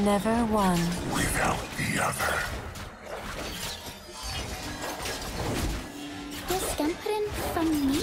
Never one. without the other. This Stemperin from me?